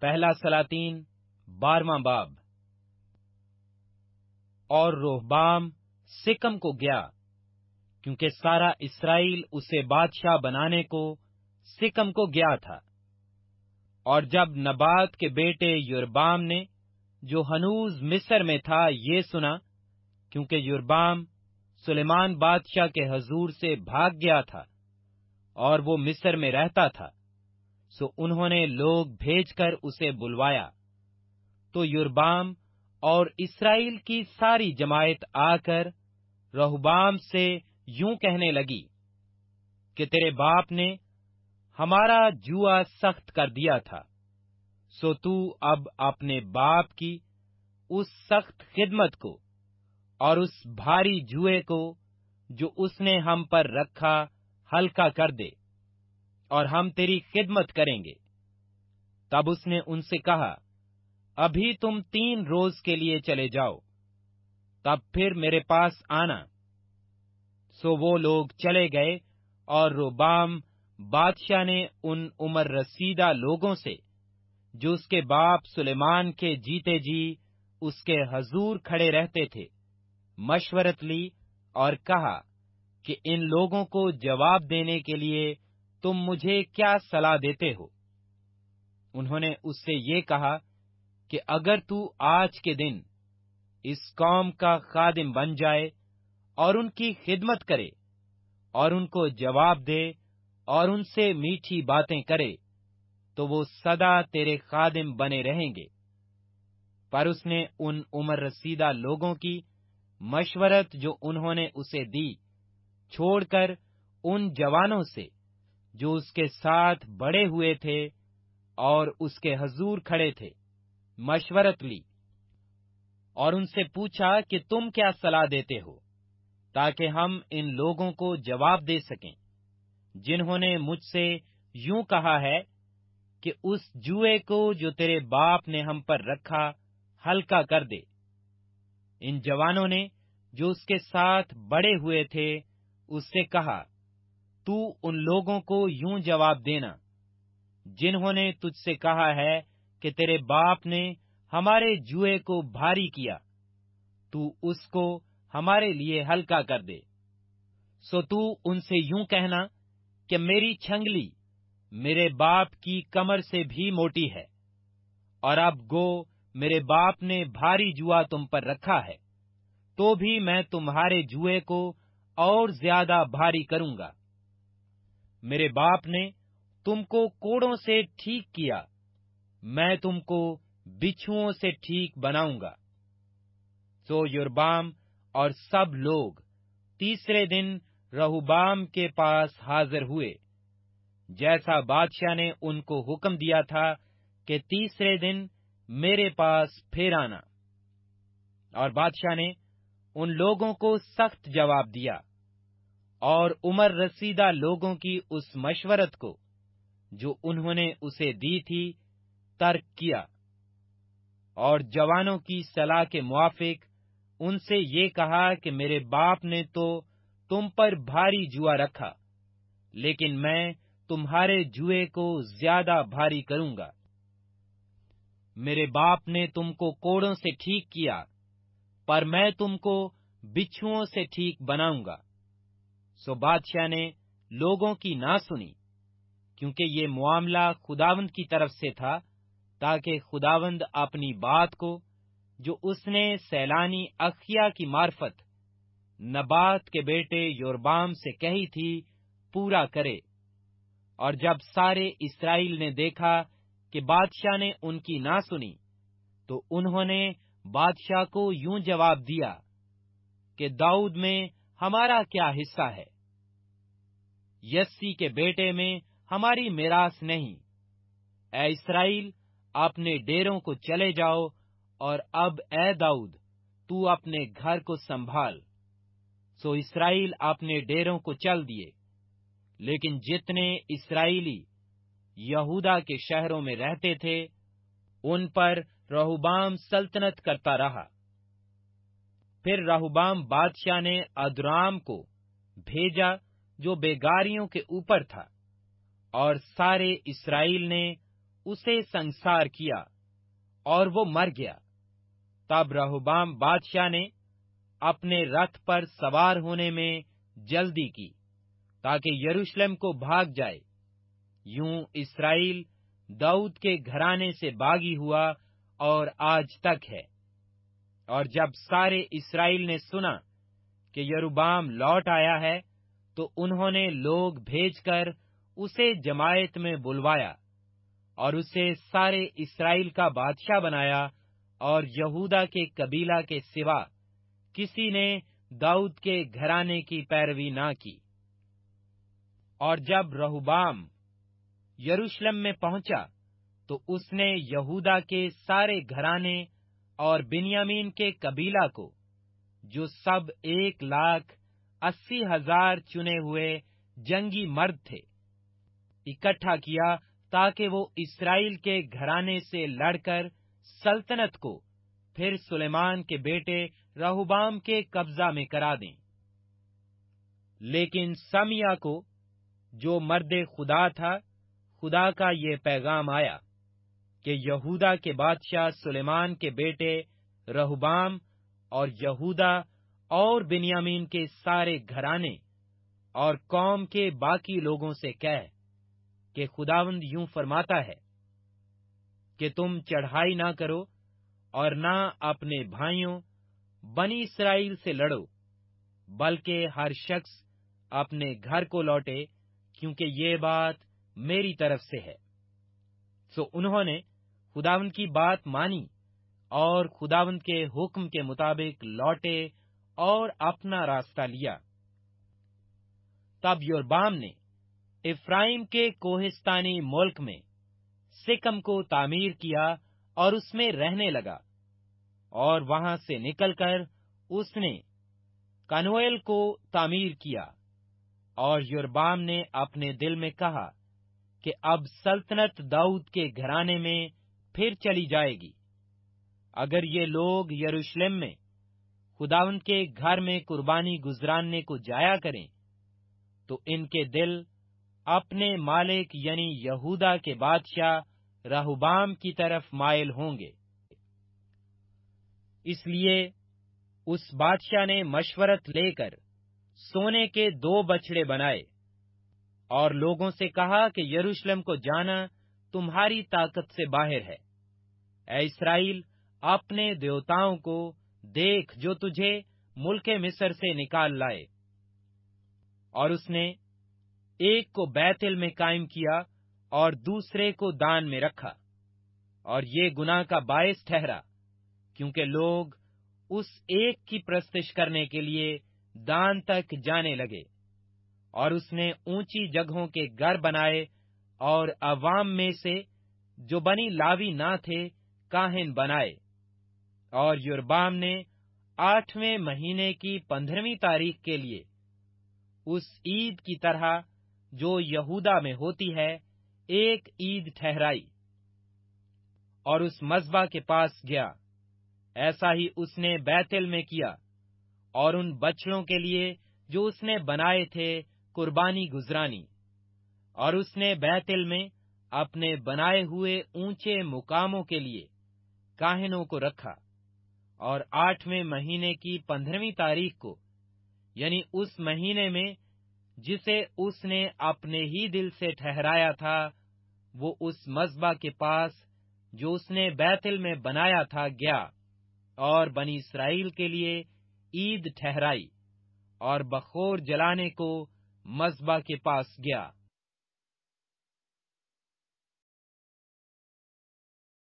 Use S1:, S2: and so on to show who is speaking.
S1: پہلا سلاطین، بارواں باب۔ اور روحبام سکم کو گیا، کیونکہ سارا اسرائیل اسے بادشاہ بنانے کو سکم کو گیا تھا۔ اور جب نبات کے بیٹے یوربام نے، جو ہنوز مصر میں تھا، یہ سنا، کیونکہ یوربام سلیمان بادشاہ کے حضور سے بھاگ گیا تھا اور وہ مصر میں رہتا تھا۔ سو انہوں نے لوگ بھیج کر اسے بلوایا۔ تو یوربام اور اسرائیل کی ساری جماعت آ کر رہبام سے یوں کہنے لگی کہ تیرے باپ نے ہمارا جوا سخت کر دیا تھا، سو تو اب اپنے باپ کی اس سخت خدمت کو اور اس بھاری جوئے کو جو اس نے ہم پر رکھا، ہلکا کر دے۔ اور ہم تیری خدمت کریں گے۔ تب اس نے ان سے کہا، ابھی تم تین روز کے لیے چلے جاؤ، تب پھر میرے پاس آنا۔ سو وہ لوگ چلے گئے اور روبام بادشاہ نے ان عمر رسیدہ لوگوں سے، جو اس کے باپ سلیمان کے جیتے جی اس کے حضور کھڑے رہتے تھے، مشورت لی اور کہا کہ ان لوگوں کو جواب دینے کے لیے تم مجھے کیا صلاح دیتے ہو؟ انہوں نے اس سے یہ کہا کہ اگر تو آج کے دن اس قوم کا خادم بن جائے اور ان کی خدمت کرے اور ان کو جواب دے اور ان سے میٹھی باتیں کرے، تو وہ سدا تیرے خادم بنے رہیں گے۔ پر اس نے ان عمر رسیدہ لوگوں کی مشورت جو انہوں نے اسے دی چھوڑ کر ان جوانوں سے جو اس کے ساتھ بڑے ہوئے تھے اور اس کے حضور کھڑے تھے، مشورت لی اور ان سے پوچھا کہ تم کیا صلاح دیتے ہو تاکہ ہم ان لوگوں کو جواب دے سکیں۔ جنہوں نے مجھ سے یوں کہا ہے کہ اس جوئے کو جو تیرے باپ نے ہم پر رکھا ہلکا کر دے۔ ان جوانوں نے جو اس کے ساتھ بڑے ہوئے تھے، اس سے کہا تو ان لوگوں کو یوں جواب دینا، جنہوں نے تجھ سے کہا ہے کہ تیرے باپ نے ہمارے جوئے کو بھاری کیا، تو اس کو ہمارے لیے ہلکا کر دے۔ سو تو ان سے یوں کہنا کہ میری چھنگلی میرے باپ کی کمر سے بھی موٹی ہے، اور اب گو میرے باپ نے بھاری جوا تم پر رکھا ہے، تو بھی میں تمہارے جوئے کو اور زیادہ بھاری کروں گا۔ میرے باپ نے تم کو کوڑوں سے ٹھیک کیا، میں تم کو بچھوؤں سے ٹھیک بناؤں گا۔ سو یوربام اور سب لوگ تیسرے دن رہوبام کے پاس حاضر ہوئے۔ جیسا بادشاہ نے ان کو حکم دیا تھا کہ تیسرے دن میرے پاس پھر آنا۔ اور بادشاہ نے ان لوگوں کو سخت جواب دیا۔ اور عمر رسیدہ لوگوں کی اس مشورت کو جو انہوں نے اسے دی تھی، ترک کیا۔ اور جوانوں کی صلاح کے موافق ان سے یہ کہا کہ میرے باپ نے تو تم پر بھاری جوا رکھا، لیکن میں تمہارے جوئے کو زیادہ بھاری کروں گا۔ میرے باپ نے تم کو کوڑوں سے ٹھیک کیا، پر میں تم کو بچھوؤں سے ٹھیک بناؤں گا۔ سو بادشاہ نے لوگوں کی نہ سنی، کیونکہ یہ معاملہ خداوند کی طرف سے تھا، تاکہ خداوند اپنی بات کو، جو اس نے سیلانی اخیا کی مارفت نبات کے بیٹے یوربام سے کہی تھی، پورا کرے۔ اور جب سارے اسرائیل نے دیکھا کہ بادشاہ نے ان کی نہ سنی، تو انہوں نے بادشاہ کو یوں جواب دیا کہ داؤد میں ہمارا کیا حصہ ہے؟ یسی کے بیٹے میں ہماری میراث نہیں۔ اے اسرائیل، اپنے ڈیروں کو چلے جاؤ اور اب اے داؤد، تو اپنے گھر کو سنبھال۔ سو اسرائیل اپنے ڈیروں کو چل دیے۔ لیکن جتنے اسرائیلی یہودا کے شہروں میں رہتے تھے، ان پر رہوبام سلطنت کرتا رہا۔ پھر راہوبام بادشاہ نے ادرام کو بھیجا جو بیگاریوں کے اوپر تھا، اور سارے اسرائیل نے اسے سنسار کیا اور وہ مر گیا۔ تب رہوبام بادشاہ نے اپنے رتھ پر سوار ہونے میں جلدی کی تاکہ یروشلم کو بھاگ جائے۔ یوں اسرائیل دعود کے گھرانے سے باغی ہوا اور آج تک ہے۔ اور جب سارے اسرائیل نے سنا کہ یروبام لوٹ آیا ہے، تو انہوں نے لوگ بھیج کر اسے جماعت میں بلوایا اور اسے سارے اسرائیل کا بادشاہ بنایا اور یہودا کے قبیلہ کے سوا کسی نے داؤد کے گھرانے کی پیروی نہ کی۔ اور جب رہوبام یروشلم میں پہنچا، تو اس نے یہودا کے سارے گھرانے اور بنیامین کے قبیلہ کو، جو سب ایک لاکھ اسی ہزار چنے ہوئے جنگی مرد تھے، اکٹھا کیا تاکہ وہ اسرائیل کے گھرانے سے لڑ کر سلطنت کو پھر سلیمان کے بیٹے رہوبام کے قبضہ میں کرا دیں۔ لیکن سمیا کو، جو مرد خدا تھا، خدا کا یہ پیغام آیا۔ کہ یہودا کے بادشاہ سلیمان کے بیٹے رہوبام اور یہودا اور بنیامین کے سارے گھرانے اور قوم کے باقی لوگوں سے کہہ کہ خداوند یوں فرماتا ہے کہ تم چڑھائی نہ کرو اور نہ اپنے بھائیوں بنی اسرائیل سے لڑو، بلکہ ہر شخص اپنے گھر کو لوٹے، کیونکہ یہ بات میری طرف سے ہے۔ سو انہوں نے خداون کی بات مانی اور خداون کے حکم کے مطابق لوٹے اور اپنا راستہ لیا۔ تب یوربام نے افرائیم کے کوہستانی ملک میں سکم کو تعمیر کیا اور اس میں رہنے لگا اور وہاں سے نکل کر اس نے کنویل کو تعمیر کیا اور یوربام نے اپنے دل میں کہا کہ اب سلطنت داؤد کے گھرانے میں پھر چلی جائے گی۔ اگر یہ لوگ یروشلم میں خداون کے گھر میں قربانی گزراننے کو جایا کریں، تو ان کے دل اپنے مالک یعنی یہودا کے بادشاہ راہوبام کی طرف مائل ہوں گے۔ اس لیے اس بادشاہ نے مشورت لے کر سونے کے دو بچڑے بنائے۔ اور لوگوں سے کہا کہ یروشلم کو جانا تمہاری طاقت سے باہر ہے۔ اے اسرائیل، اپنے دیوتاؤں کو دیکھ جو تجھے ملک مصر سے نکال لائے۔ اور اس نے ایک کو بیتل میں قائم کیا اور دوسرے کو دان میں رکھا۔ اور یہ گناہ کا باعث ٹھہرا، کیونکہ لوگ اس ایک کی پرستش کرنے کے لیے دان تک جانے لگے۔ اور اس نے اونچی جگہوں کے گھر بنائے اور عوام میں سے جو بنی لاوی نہ تھے کاہن بنائے۔ اور یوربام نے آٹھویں مہینے کی پندرہویں تاریخ کے لیے اس عید کی طرح جو یہودا میں ہوتی ہے، ایک عید ٹھہرائی اور اس مذبح کے پاس گیا۔ ایسا ہی اس نے بیتل میں کیا اور ان بچڑوں کے لیے جو اس نے بنائے تھے قربانی گزرانی اور اس نے بیتل میں اپنے بنائے ہوئے اونچے مقاموں کے لیے کاہنوں کو رکھا اور آٹھویں مہینے کی پندرہویں تاریخ کو یعنی اس مہینے میں جسے اس نے اپنے ہی دل سے ٹھہرایا تھا، وہ اس مذبح کے پاس جو اس نے بیتل میں بنایا تھا گیا اور بنی اسرائیل کے لیے عید ٹھہرائی اور بخور جلانے کو مذبح کے پاس گیا۔